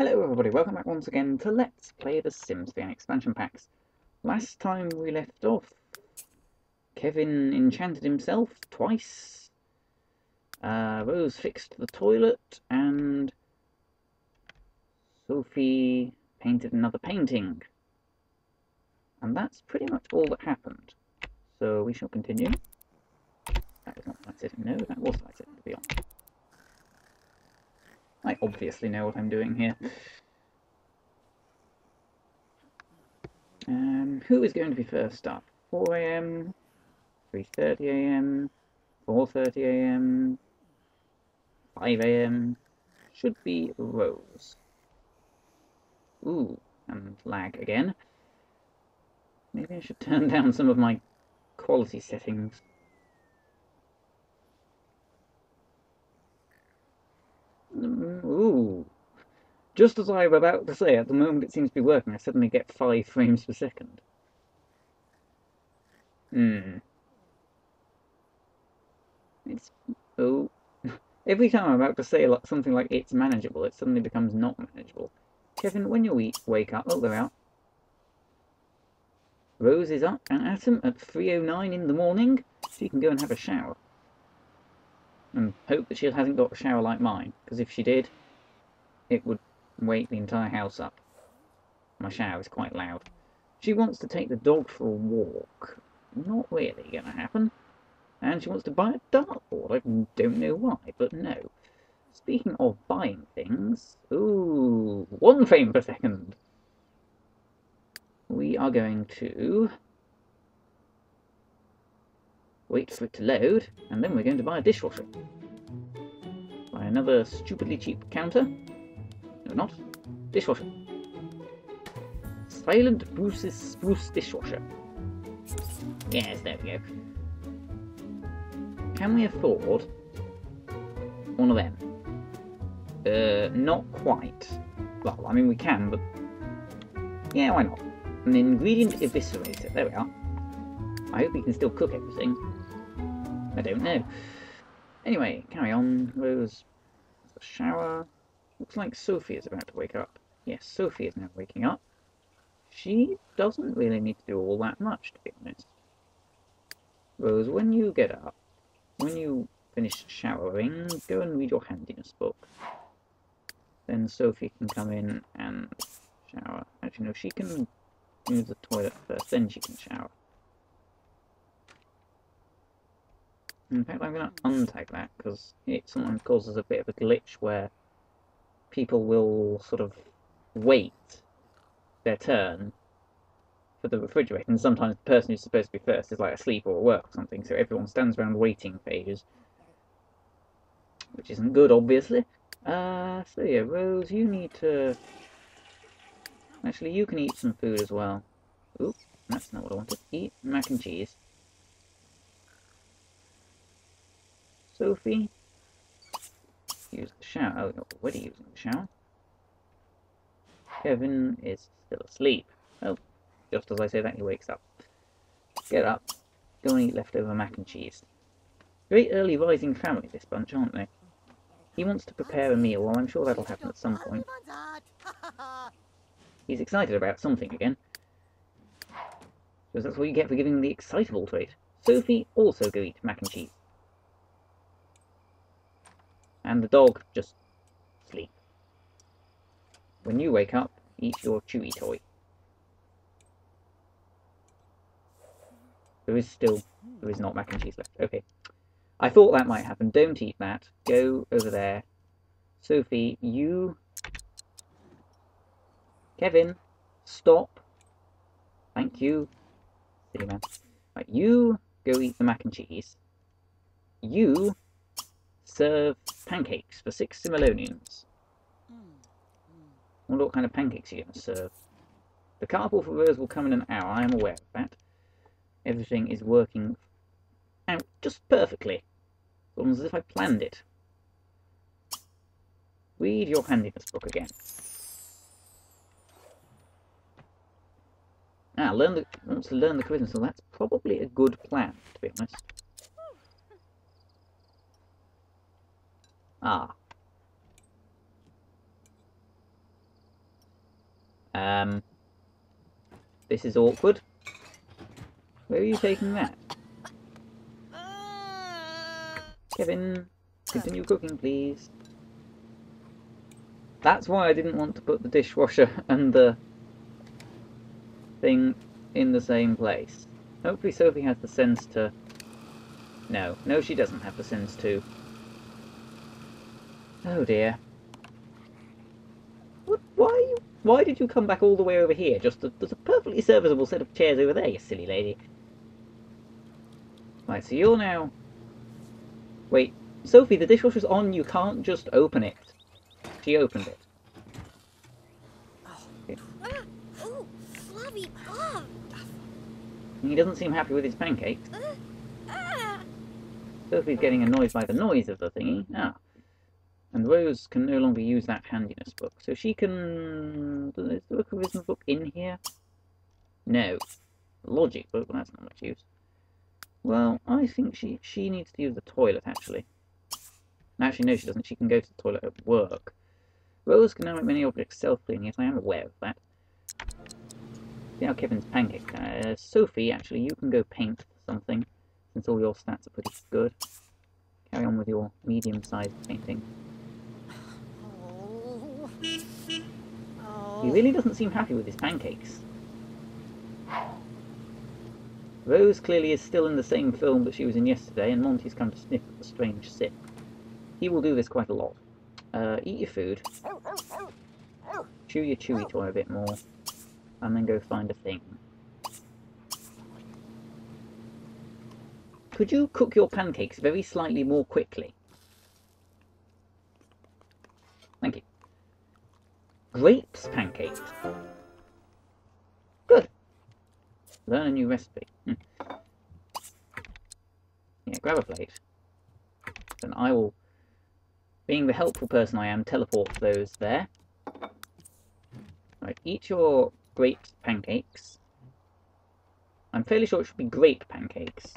Hello everybody, welcome back once again to Let's Play The Sims 3 expansion packs. Last time we left off, Kevin enchanted himself twice, uh, Rose fixed the toilet, and Sophie painted another painting. And that's pretty much all that happened. So we shall continue. That was not setting, no, that was setting to be honest. I obviously know what I'm doing here. Um, who is going to be first up? 4am, 3.30am, 4.30am, 5am. Should be Rose. Ooh, and lag again. Maybe I should turn down some of my quality settings. Ooh. Just as I was about to say, at the moment it seems to be working, I suddenly get 5 frames per second. Hmm. It's... Oh. Every time I'm about to say something like it's manageable, it suddenly becomes not manageable. Kevin, when you eat, wake up. Oh, they're out. Rose is up and Atom at 3.09 in the morning. She can go and have a shower and hope that she hasn't got a shower like mine, because if she did, it would wake the entire house up. My shower is quite loud. She wants to take the dog for a walk. Not really going to happen. And she wants to buy a dartboard. I don't know why, but no. Speaking of buying things... Ooh, one frame per second. We are going to wait for it to load, and then we're going to buy a dishwasher. Buy another stupidly cheap counter. No, not. Dishwasher. Silent Bruce's Spruce Dishwasher. Yes, there we go. Can we afford one of them? Uh, not quite. Well, I mean we can, but... Yeah, why not? An ingredient eviscerator. There we are. I hope we can still cook everything. I don't know. Anyway, carry on. Rose the shower. Looks like Sophie is about to wake up. Yes, Sophie is now waking up. She doesn't really need to do all that much, to be honest. Rose, when you get up, when you finish showering, go and read your handiness book. Then Sophie can come in and shower. Actually, no, she can use the toilet first, then she can shower. In fact, I'm going to untag that because it sometimes causes a bit of a glitch where people will sort of wait their turn for the refrigerator, and sometimes the person who's supposed to be first is like asleep or at work or something, so everyone stands around waiting for ages. Which isn't good, obviously. Uh, so yeah, Rose, you need to... Actually, you can eat some food as well. Oop, that's not what I wanted. Eat mac and cheese. Sophie. Use the shower. Oh, you're already using the shower. Kevin is still asleep. Oh, just as I say that, he wakes up. Get up. Go and eat leftover mac and cheese. Very early rising family, this bunch, aren't they? He wants to prepare a meal, well, I'm sure that'll happen at some point. He's excited about something again. Because that's what you get for giving the excitable trait. Sophie, also go eat mac and cheese and the dog just sleep. When you wake up, eat your chewy toy. There is still, there is not mac and cheese left. Okay. I thought that might happen. Don't eat that. Go over there. Sophie, you... Kevin, stop. Thank you. Silly man. Right, you go eat the mac and cheese. You serve pancakes for six Simoleons. I wonder what kind of pancakes you're going to serve. The carpool for Rose will come in an hour, I am aware of that. Everything is working out just perfectly. Almost as if I planned it. Read your handiness book again. Ah, learn the, wants to learn the charisma, so that's probably a good plan, to be honest. Ah. Um, this is awkward. Where are you taking that? Kevin, continue cooking, please. That's why I didn't want to put the dishwasher and the thing in the same place. Hopefully Sophie has the sense to... No, no she doesn't have the sense to. Oh dear. What, why why did you come back all the way over here? Just a, there's a perfectly serviceable set of chairs over there, you silly lady. Right, so you're now... Wait, Sophie, the dishwasher's on, you can't just open it. She opened it. He doesn't seem happy with his pancakes. Sophie's getting annoyed by the noise of the thingy. Ah. And Rose can no longer use that handiness book. So she can... Is the book of wisdom book in here? No. Logic book, well, that's not much use. Well, I think she, she needs to use the toilet, actually. Actually, no, she doesn't. She can go to the toilet at work. Rose can now make many objects self-cleaning. Yes, I am aware of that. See how Kevin's pancake. Uh, Sophie, actually, you can go paint something, since all your stats are pretty good. Carry on with your medium-sized painting. He really doesn't seem happy with his pancakes. Rose clearly is still in the same film that she was in yesterday, and Monty's come to sniff at the strange sip. He will do this quite a lot. Uh, eat your food. Chew your chewy toy a bit more and then go find a thing. Could you cook your pancakes very slightly more quickly? Thank you. Grapes pancakes. Good. Learn a new recipe. Hmm. Yeah, grab a plate. Then I will, being the helpful person I am, teleport those there. Right, eat your grape pancakes. I'm fairly sure it should be grape pancakes.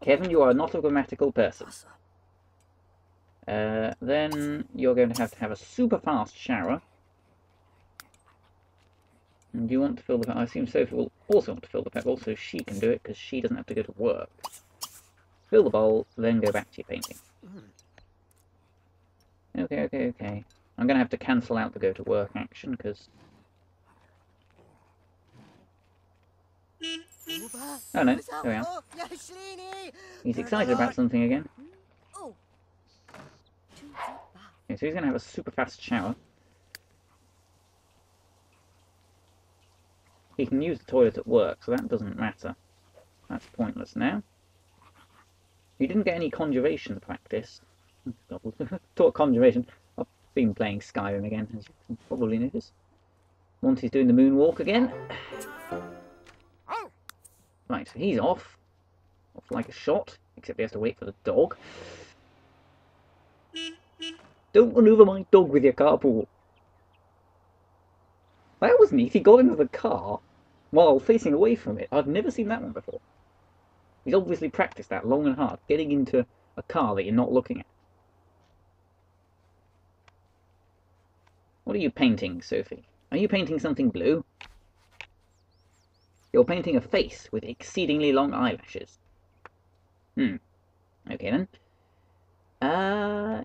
Kevin, you are not a grammatical person. Uh, then you're going to have to have a super fast shower. And you want to fill the I assume Sophie will also want to fill the pebble, so she can do it because she doesn't have to go to work. Fill the bowl, then go back to your painting. Okay, okay, okay. I'm going to have to cancel out the go to work action because Oh no, there we are. He's excited about something again. Oh. Okay, so he's going to have a super fast shower. He can use the toilet at work, so that doesn't matter. That's pointless now. He didn't get any conjuration practice. Taught conjuration. I've been playing Skyrim again, as you can probably notice. Monty's doing the moonwalk again. Right, so he's off. Off like a shot, except he has to wait for the dog. Don't run over my dog with your carpool. That was neat. He got into the car while facing away from it. I've never seen that one before. He's obviously practiced that long and hard, getting into a car that you're not looking at. What are you painting, Sophie? Are you painting something blue? You're painting a face with exceedingly long eyelashes. Hmm. Okay then. Uh,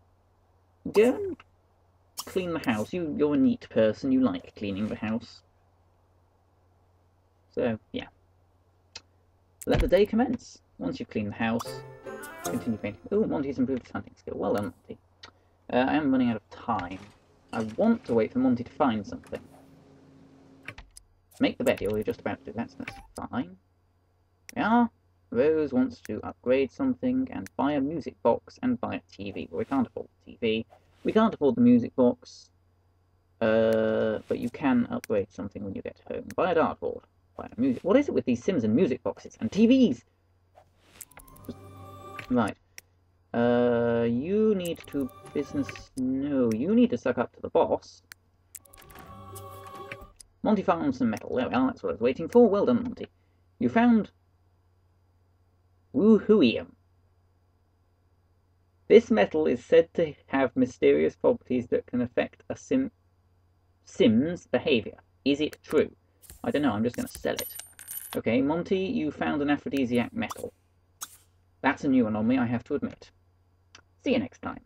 go and clean the house. You, you're a neat person. You like cleaning the house. So, yeah. Let the day commence. Once you've cleaned the house, continue painting. Oh, Monty's improved his hunting skill. Well done, Monty. Uh, I am running out of time. I want to wait for Monty to find something. Make the bed, you're just about to do that, so that's fine. Yeah, Rose wants to upgrade something and buy a music box and buy a TV. Well, we can't afford the TV. We can't afford the music box. Uh, but you can upgrade something when you get home. Buy a dartboard. Music. What is it with these Sims and music boxes and TVs? Right. Uh, you need to business. No, you need to suck up to the boss. Monty found some metal. There we are, that's what I was waiting for. Well done, Monty. You found Woohooium. This metal is said to have mysterious properties that can affect a sim Sim's behavior. Is it true? I don't know, I'm just going to sell it. Okay, Monty, you found an aphrodisiac metal. That's a new one on me, I have to admit. See you next time.